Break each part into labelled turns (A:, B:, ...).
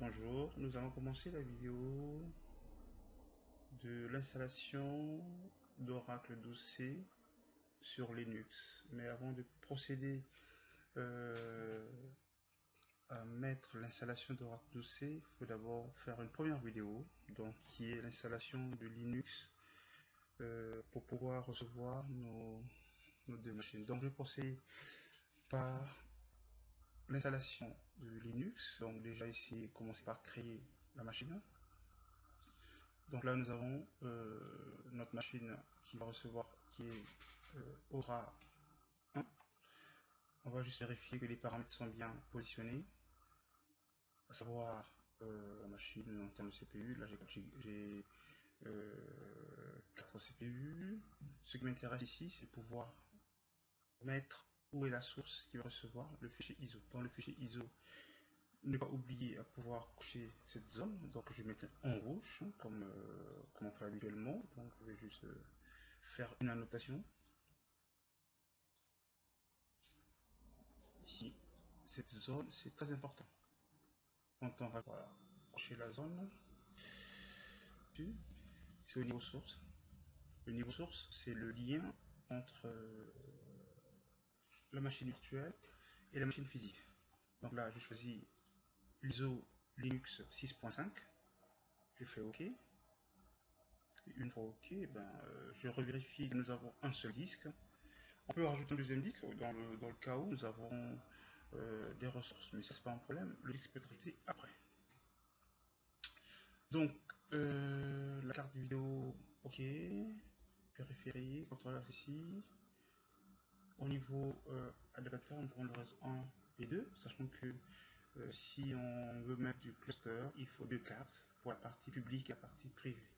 A: bonjour, nous allons commencer la vidéo de l'installation d'Oracle 12c sur Linux. Mais avant de procéder euh, à mettre l'installation d'Oracle 12c, il faut d'abord faire une première vidéo donc, qui est l'installation de Linux euh, pour pouvoir recevoir nos, deux machines. Donc je vais procéder par l'installation de Linux. Donc déjà ici, commencer par créer la machine. Donc là, nous avons euh, notre machine qui va recevoir, qui est euh, Aura 1. On va juste vérifier que les paramètres sont bien positionnés, à savoir euh, la machine en termes de CPU. Là, j'ai 4 CPU. Ce qui m'intéresse ici, c'est pouvoir mettre où est la source qui va recevoir le fichier ISO. Dans le fichier ISO, ne pas oublier à pouvoir coucher cette zone. Donc je vais mettre en rouge, hein, comme, euh, comme, on fait habituellement. Donc je vais juste euh, faire une annotation. Ici, cette zone, c'est très important. Quand on va coucher la zone, c'est au niveau source. Le niveau source, c'est le lien entre euh, la machine virtuelle et la machine physique. Donc là, je choisis l'ISO Linux 6.5. Je fais OK. Une fois OK, ben, euh, je revérifie que nous avons un seul disque. On peut rajouter un deuxième disque dans le, dans cas où nous avons euh, des ressources, mais ça c'est pas un problème. Le disque peut être ajouté après. Donc, euh, la carte vidéo, OK. Périphérie, contrôleur ici. Au niveau euh, adaptateur, nous avons le réseau 1 et 2, sachant que euh, si on veut mettre du cluster, il faut deux cartes pour la partie publique et la partie privée.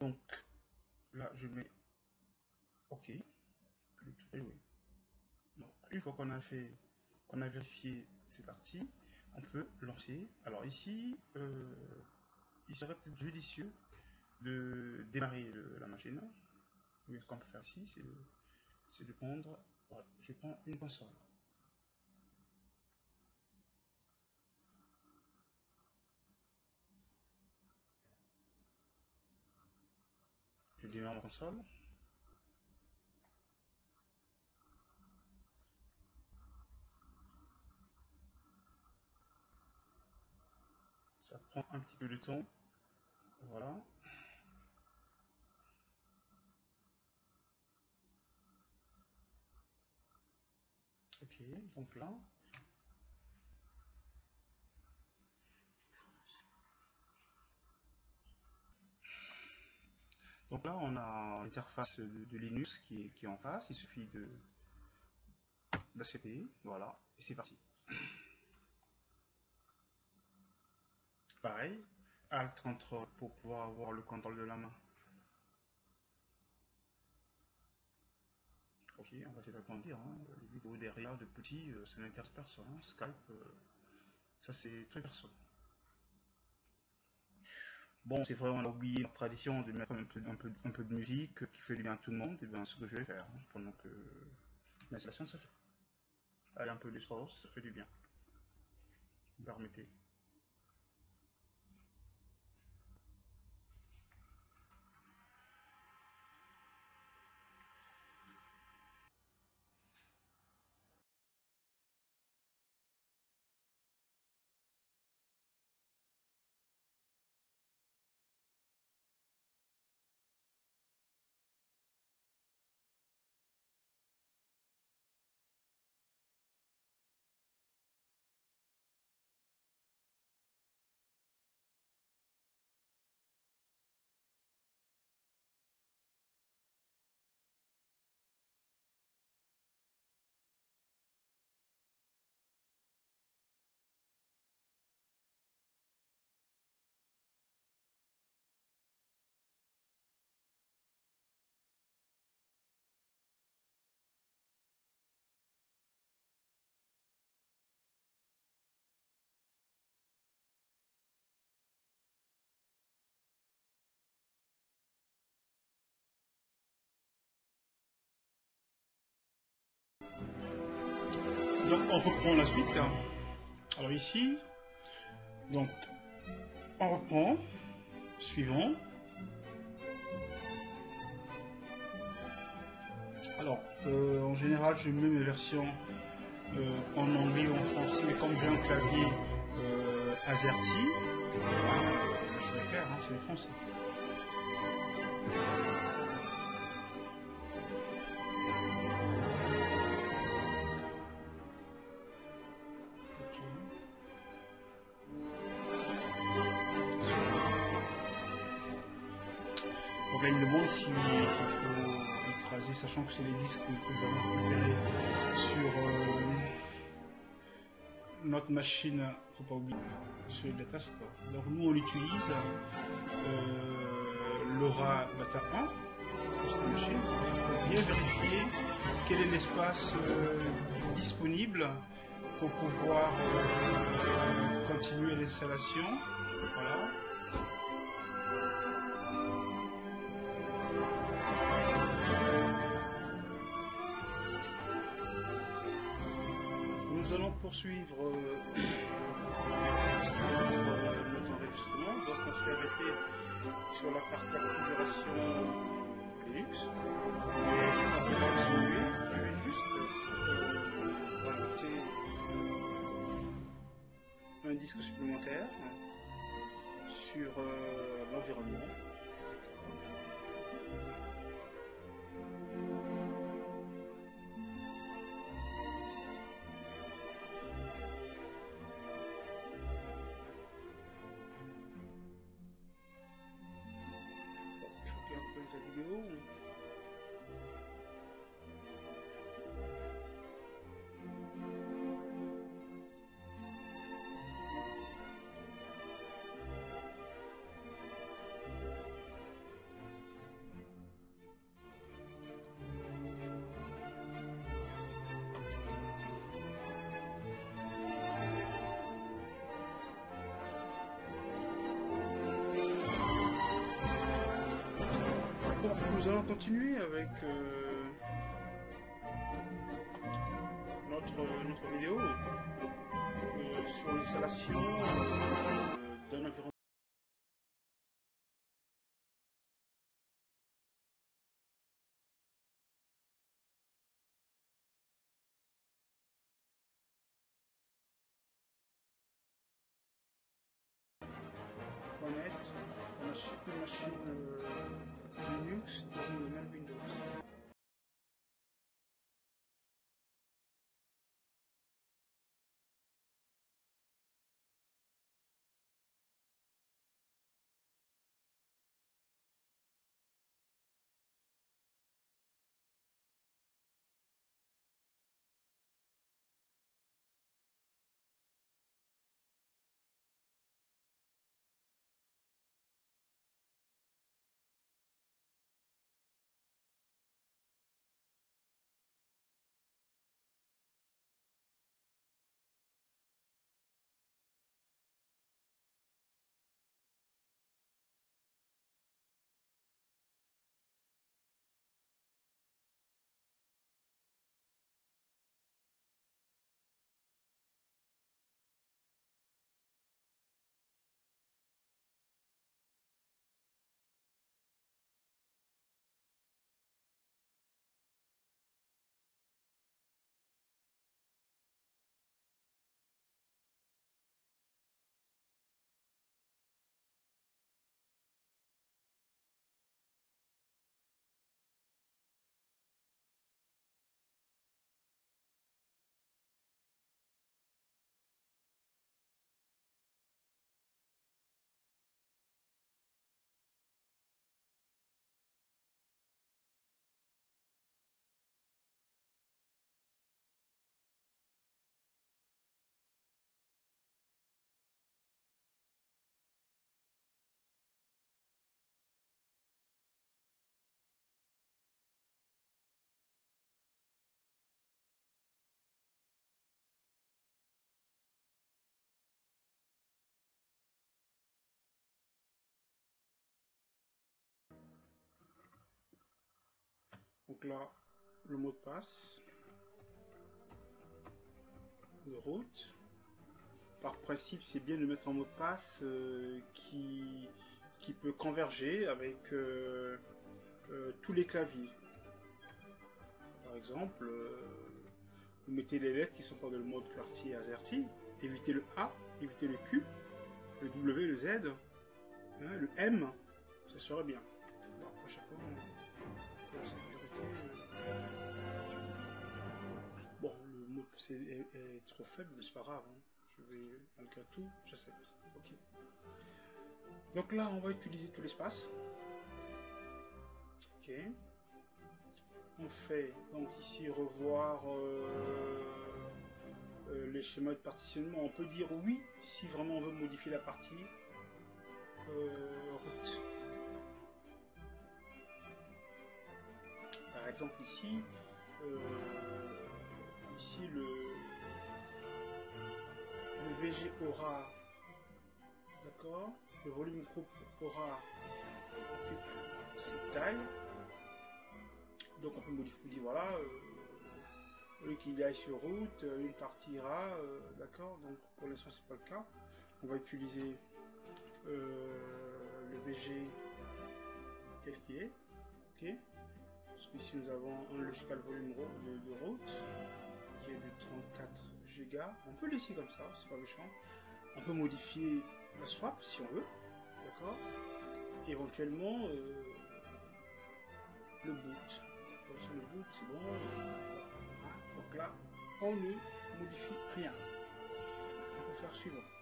A: Donc là, je mets OK. Donc, une fois qu'on a fait, qu'on a vérifié ces parties, on peut lancer. Alors ici, euh, il serait peut-être judicieux de démarrer la machine ce qu'on peut faire ici, c'est de, prendre, je prends une console. Je démarre ma console. Ça prend un petit peu de temps. Voilà. Ok, donc là. Donc là, on a l'interface de, Linux qui est, en face. Il suffit de d'accepter. Voilà, et c'est parti. Pareil, Alt Control pour pouvoir avoir le contrôle de la main. On va essayer d'agrandir. Hein. Les vidéos derrière de petits, euh, ça n'intéresse personne. Hein. Skype, euh, ça c'est très personne. Bon, c'est vrai, on a oublié notre tradition de mettre un peu, un peu, de musique qui fait du bien à tout le monde. Et bien, ce que je vais faire hein, pendant que l'installation se fait. Allez, un peu de source, ça fait du bien. Vous permettez. On reprend la suite. Alors ici, donc, on reprend, suivant. Alors, euh, en général, je mets mes versions euh, en anglais ou en français, mais comme j'ai un clavier euh, AZERTY, je vais faire, hein, c'est le français. Notre machine, faut pas oublier, sur le data store. Donc nous on utilise euh, LoRa Data 1 pour cette machine. Il faut bien vérifier quel est l'espace euh, disponible pour pouvoir euh, continuer l'installation. Voilà. Poursuivre euh, notre enregistrement. Donc on s'est arrêté sur la partie configuration Linux. Et on va. Je vais juste euh, un disque supplémentaire sur euh, l'environnement. Allons continuer avec Donc là, le mot de passe, de route. par principe, c'est bien de mettre un mot de passe qui, qui peut converger avec tous les claviers. Par exemple, vous mettez les lettres qui sont pas dans le mode QWERTY et AZERTY, évitez le A, évitez le Q, le W, le Z, hein, le M, ça serait bien. Alors, à chaque le mot est, est, trop faible, mais c'est pas grave. Hein. Je vais, malgré tout, j'accepte. Ok. Donc là, on va utiliser tout l'espace. Ok on fait donc ici revoir euh, euh, les schémas de partitionnement. On peut dire oui si vraiment on veut modifier la partie euh, route. Par exemple ici, ici le, VG aura, d'accord, le volume groupe aura cette taille. Donc on peut modifier, voilà, euh, qu'il aille sur route, euh, une partie ira, euh, d'accord? Donc pour l'instant c'est pas le cas. On va utiliser euh, le VG tel qu'il est, ok? Parce qu'ici nous avons un logical volume de, de route qui est de 34 Go. On peut laisser comme ça, c'est pas méchant. On peut modifier la swap si on veut, d'accord Éventuellement le boot le bout, c'est bon. Donc là, on ne modifie rien. On peut faire suivant.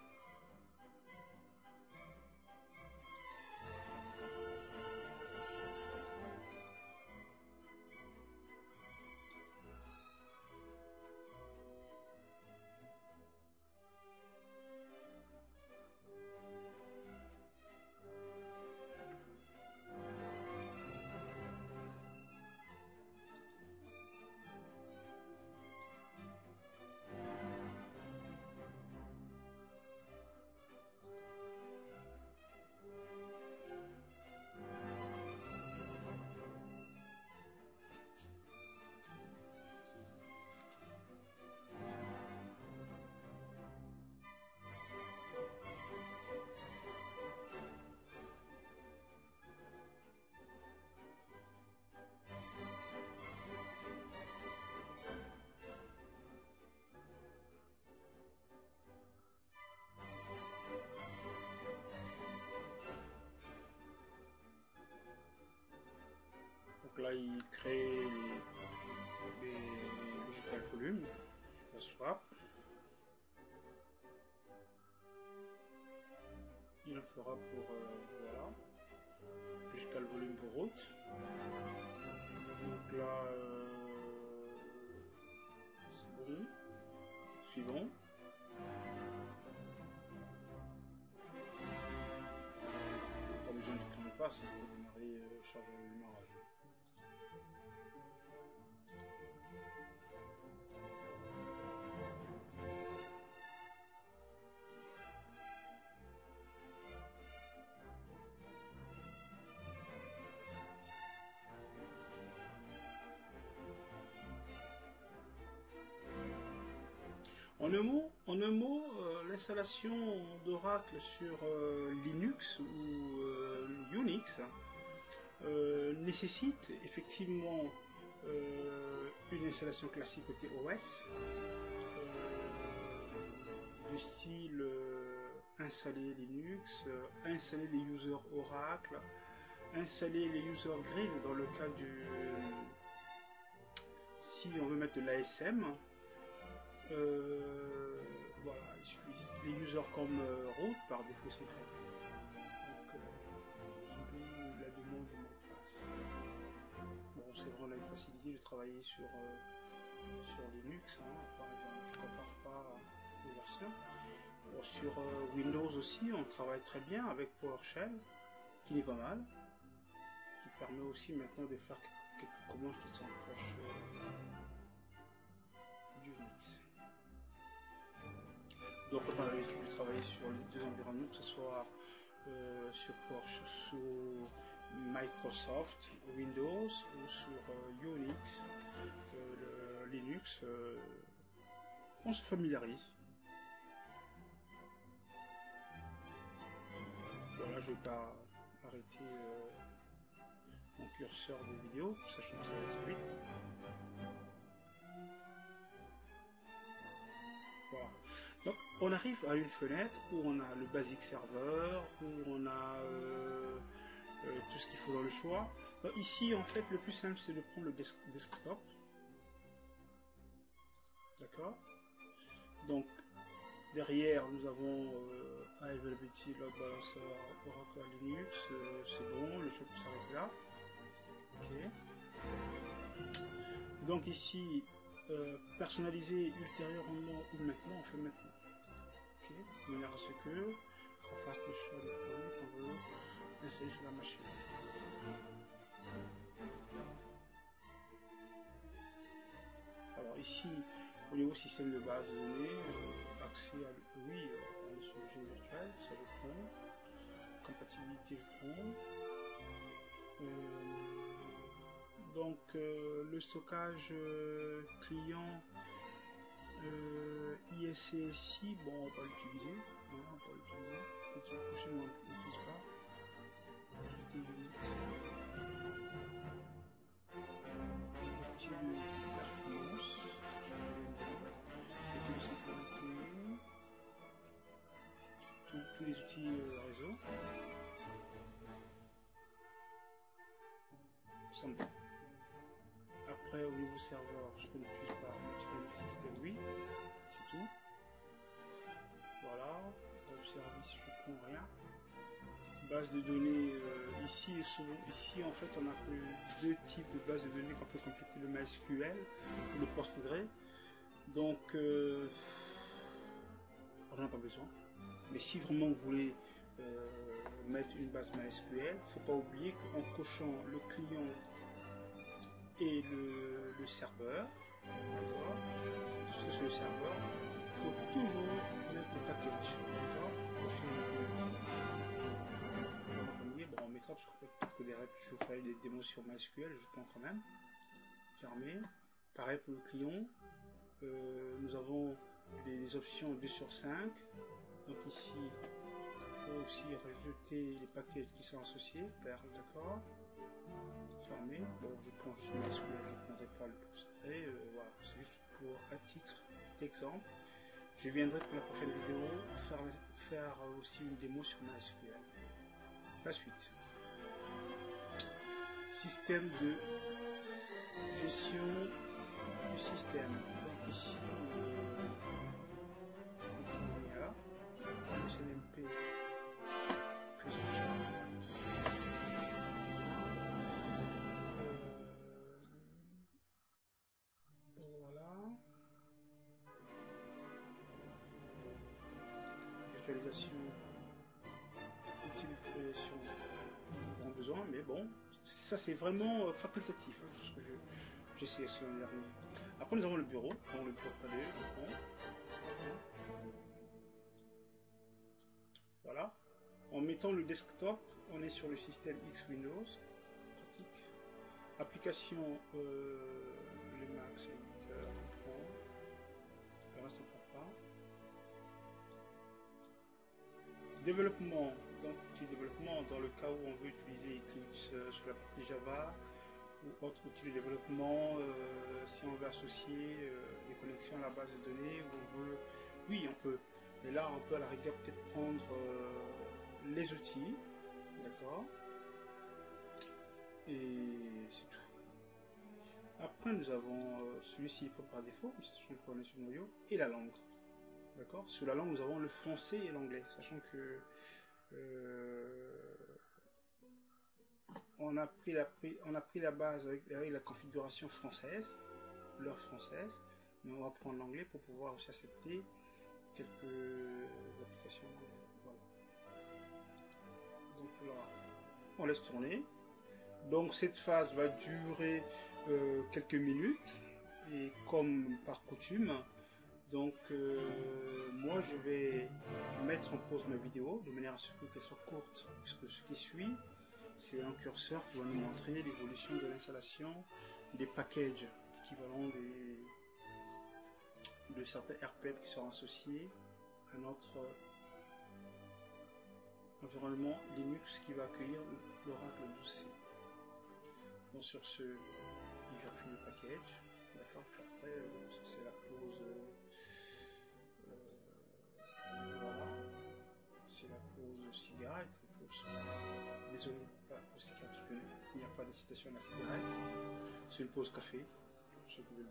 A: Là, il crée les, les volumes, la swap. Il le fera pour euh, voilà le volume pour route. Donc là, euh, c'est bon. Suivant. Pas besoin de tourner pas, c'est pour démarrer, euh, le. En un mot, euh, l'installation d'Oracle sur euh, Linux ou euh, Unix nécessite effectivement une installation classique côté OS du style installer Linux, installer les users Oracle, installer les users grid dans le cas du si on veut mettre de l'ASM euh, voilà, il suffit les users comme euh, route par défaut c'est fait. Donc euh, la demande de. Bon c'est vrai on a une facilité de travailler sur, euh, sur Linux, hein, par exemple, compare pas les versions. Bon, sur Windows aussi on travaille très bien avec PowerShell, qui est pas mal, qui permet aussi maintenant de faire quelques commandes qui sont proches du Unix. Donc on avait dû travailler sur les deux environnements, que ce soit euh, sur Porsche, sur Microsoft, Windows ou sur euh, Unix, euh, Linux. on se familiarise. Voilà, je ne vais pas arrêter mon curseur de vidéo, sachant que ça va être vite. On arrive à une fenêtre où on a le basic serveur, où on a euh, euh, tout ce qu'il faut dans le choix. Donc, ici en fait le plus simple c'est de prendre le desktop. D'accord Donc derrière nous avons euh, Availability Balancer Oracle Linux, euh, c'est bon, le choix peut s'arrêter là. Ok. Donc ici euh, personnaliser ultérieurement ou maintenant, on fait maintenant. De manière à ce que on fasse le choix de produit qu'on veut installer sur la machine. Alors ici, au niveau système de base de données, euh, accès à oui, euh, on est sur machine virtuelle, ça je prends. Compatibilité je prends. Euh, donc euh, le stockage euh, client euh, ISCSI, bon on va pas l'utiliser, on va pas l'utiliser, petit prochainement on n'utilise pas. Unit. Performance, de sécurité, tous, les outils euh, réseau. Après, au niveau serveur, je ne l'utilise pas. C'est tout. Voilà. Service, je ne prends rien. Base de données, euh, ici, ici, en fait, on a deux types de bases de données qu'on peut compléter le MySQL ou le PostgreSQL. Donc, euh, on n'en a pas besoin. Mais si vraiment vous voulez euh, mettre une base MySQL, faut pas oublier qu'en cochant le client et le serveur, le serveur, il faut toujours mettre le package, d'accord Bon, on mettra parce que peut-être que des je ferai des démos sur MySQL, je prends quand même. Fermé. Pareil pour le client. Euh, nous avons des options 2 sur 5. Donc ici, il faut aussi rajouter les paquets qui sont associés, d'accord Fermé. Bon, je prends juste MySQL, je ne prendrai pas le PostgreSQL. Euh, voilà, c'est juste pour à titre d'exemple. Je viendrai pour la prochaine vidéo faire, aussi une démo sur MySQL. La suite. Système de gestion du système. Ça c'est vraiment facultatif, hein, ce que j'ai sélectionné l'an dernier. Après nous avons le bureau, dans le bureau 3D, Voilà. En mettant le desktop, on est sur le système X Windows. Pratique. Application, euh, les c'est Développement, donc petit développement, dans le cas où on veut utiliser Eclipse euh, sur la partie Java ou autre outil de développement, euh, si on veut associer euh, des connexions à la base de données, oui, on peut. Mais là, on peut à la rigueur peut-être prendre les outils, d'accord Et c'est tout. Après, nous avons celui-ci par défaut, c'est celui qu'on est sur noyau, et la langue. D'accord Sur la langue, nous avons le français et l'anglais, sachant que euh, on, a pris la, on a pris la base avec, la configuration française, l'heure française, mais on va prendre l'anglais pour pouvoir aussi accepter quelques applications. Voilà. Donc là, on laisse tourner. Donc cette phase va durer euh, quelques minutes et comme par coutume, donc euh, moi je vais mettre en pause ma vidéo de manière à ce qu'elle soit courte, puisque ce qui suit, c'est un curseur qui va nous montrer l'évolution de l'installation des packages équivalents de certains RPM qui seront associés à notre environnement Linux qui va accueillir l'Oracle 12C. Bon, sur ce, il vérifie le package. D'accord Après, euh, c'est la clause. Euh, cigarette. désolé, pas la cigarette, parce qu'il n'y a pas de citation à la cigarette. C'est une pause café, je vous le.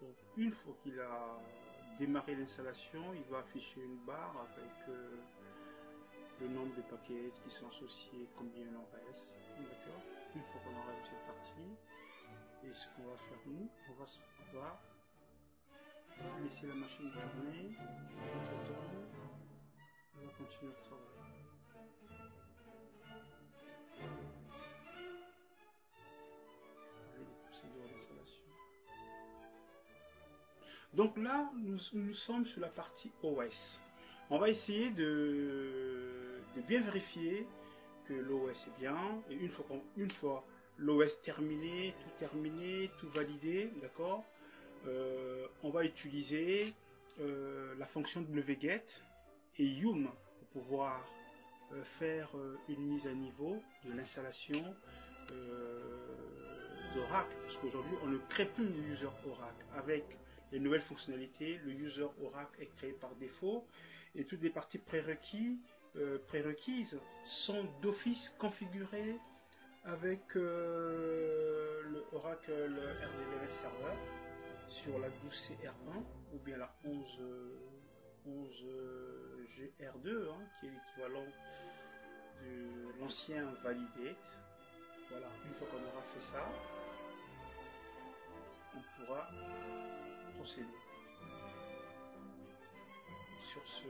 A: Donc, une fois qu'il a démarré l'installation, il va afficher une barre avec euh, le nombre de paquets qui sont associés, combien il en reste. D'accord? Une fois qu'on aura cette partie, et ce qu'on va faire nous, on va, on va laisser la machine tourner. Entre on va continuer le travail. Donc là, nous, nous, sommes sur la partie OS. On va essayer de, bien vérifier que l'OS est bien. Et une fois, une fois l'OS terminé, tout terminé, tout validé, d'accord, on va utiliser euh, la fonction wget et yum pour pouvoir euh, faire euh, une mise à niveau de l'installation euh, d'Oracle. Parce qu'aujourd'hui, on ne crée plus le user Oracle avec les nouvelles fonctionnalités, le user Oracle est créé par défaut et toutes les parties prérequis, euh, sont d'office configurées avec euh, le Oracle RDBMS Server sur la 12CR1 ou bien la 11, 11 GR2 hein, qui est l'équivalent de l'ancien Validate. Voilà, une fois qu'on aura fait ça, on pourra procéder sur ce.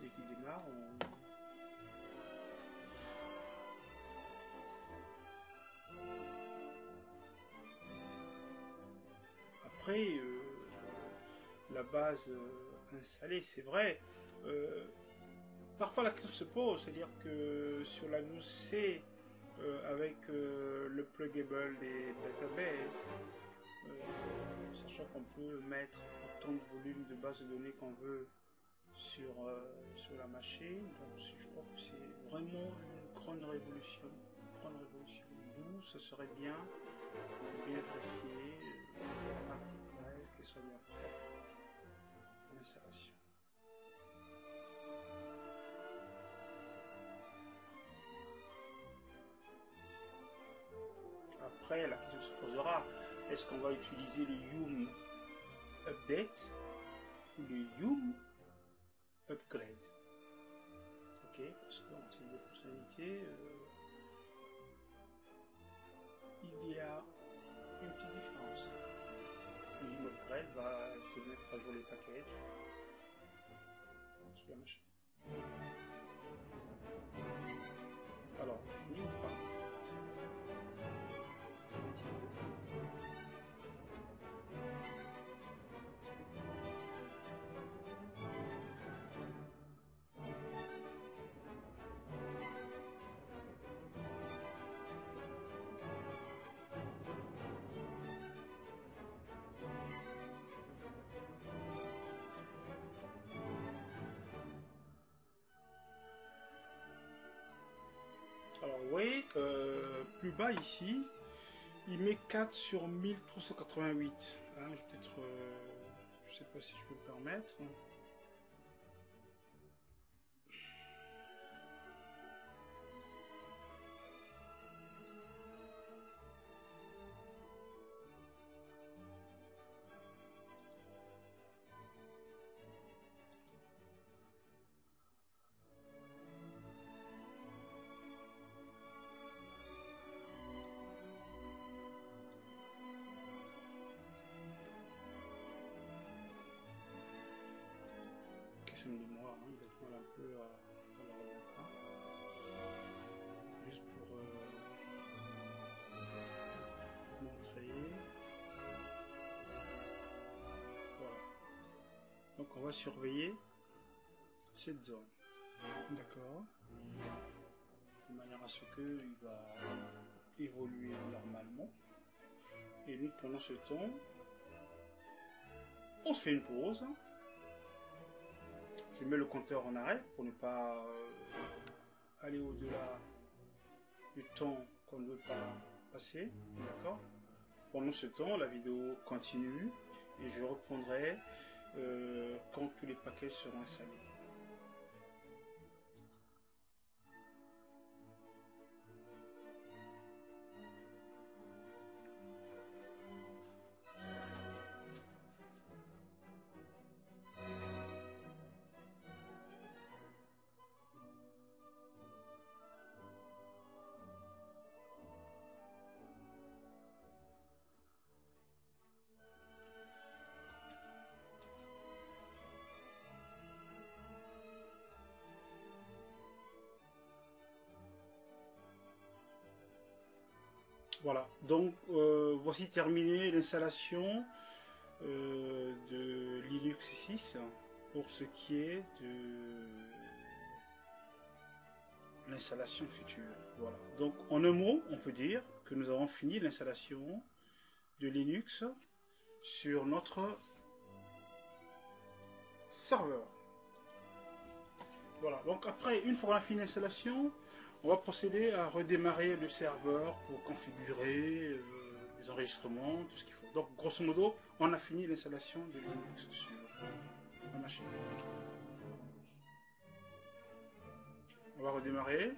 A: Dès qu'il démarre, on Après, euh, la base euh, installée, c'est vrai. Euh, parfois la question se pose, c'est-à-dire que sur la 12C, euh, avec le pluggable des databases, sachant qu'on peut mettre autant de volume de base de données qu'on veut sur, sur la machine. Donc je crois que c'est vraiment une grande révolution. Révolution. D'où ce serait bien de bien vérifier Après, la question se posera, est-ce qu'on va utiliser le Yum Update ou le Yum Upgrade? Ok, parce qu'en termes de fonctionnalité, euh, il y a Upgrade va se mettre à jour les packages sur la Alors oui, euh, plus bas ici, il met 4 sur 1388. Hein, peut-être, euh, je sais pas si je peux me permettre. Question de mémoire, hein, il va être mal un peu à, dans leur data. C'est juste pour euh, montrer. Voilà. Donc on va surveiller cette zone. D'accord. De manière à ce qu'il va évoluer normalement. Et nous, pendant ce temps, on se fait une pause. Je mets le compteur en arrêt pour ne pas euh, aller au-delà du temps qu'on ne veut pas passer. D'accord? Pendant ce temps, la vidéo continue et je reprendrai euh, quand tous les paquets seront installés. Voilà, donc euh, voici terminé l'installation euh, de Linux 6 pour ce qui est de l'installation future. Voilà, donc en un mot, on peut dire que nous avons fini l'installation de Linux sur notre serveur. Voilà, donc après, une fois qu'on a fini l'installation, on va procéder à redémarrer le serveur pour configurer euh, les enregistrements, tout ce qu'il faut. Donc, grosso modo, on a fini l'installation de Linux sur la machine. On va redémarrer.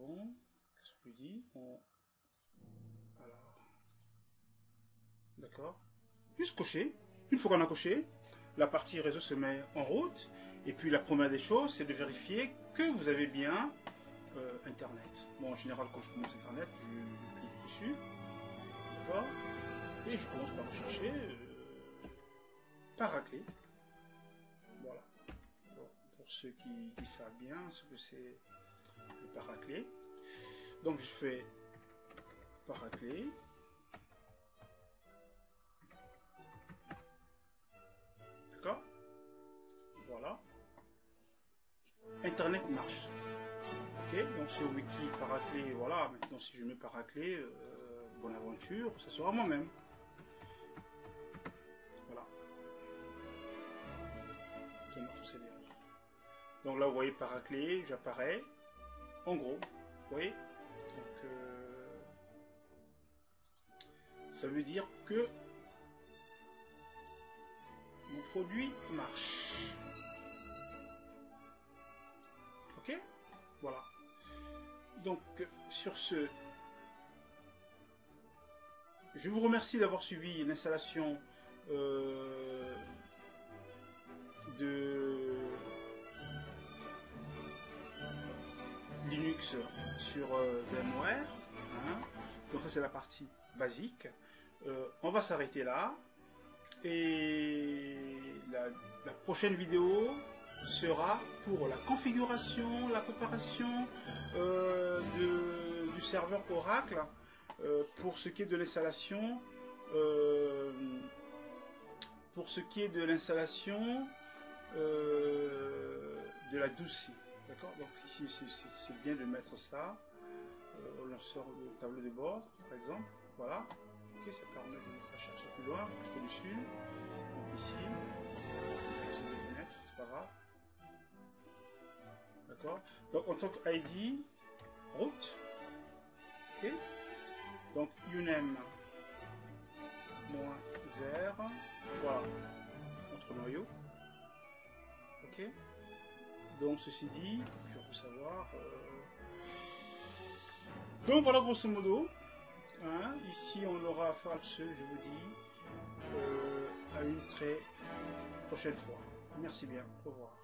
A: Qu'est-ce qu'on Alors. D'accord. Juste cocher. Une fois qu'on a coché, la partie réseau se met en route. Et puis la première des choses, c'est de vérifier que vous avez bien euh, Internet. Bon, en général, quand je commence Internet, je, clique dessus. D'accord Et je commence par rechercher euh, Paraclet. Voilà. pour ceux qui, savent bien ce que c'est le. Donc je fais Paraclet. D'accord? Voilà. Internet marche. Ok, donc c'est wiki Paraclet, voilà, maintenant si je mets Paraclet, euh, bonne aventure, ça sera moi-même. Voilà. Donc là vous voyez Paraclet, j'apparais, en gros, vous voyez Donc euh, ça veut dire que mon produit marche. Ok? Voilà. Donc, sur ce, je vous remercie d'avoir suivi l'installation euh, de Linux sur euh, VMware. Hein. Donc ça c'est la partie basique. Euh, on va s'arrêter là. Et la, prochaine vidéo sera pour la configuration, la préparation euh, du serveur Oracle pour ce qui est de l'installation pour ce qui est de l'installation de la 12 D'accord Donc ici c'est bien de mettre ça. on sort le tableau de bord par exemple. Voilà ça permet de mettre la chercher plus loin, jusqu'au dessus. Donc ici, c'est des fenêtres, c'est pas grave. D'accord Donc en tant qu'ID, route. Ok Donc unm moins 0. Voilà. Notre noyau. Ok Donc ceci dit, je veux savoir. Euh... Donc voilà grosso modo. Hein, ici, on aura affaire à ce, je vous dis, euh, à une très prochaine fois. Merci bien. Au revoir.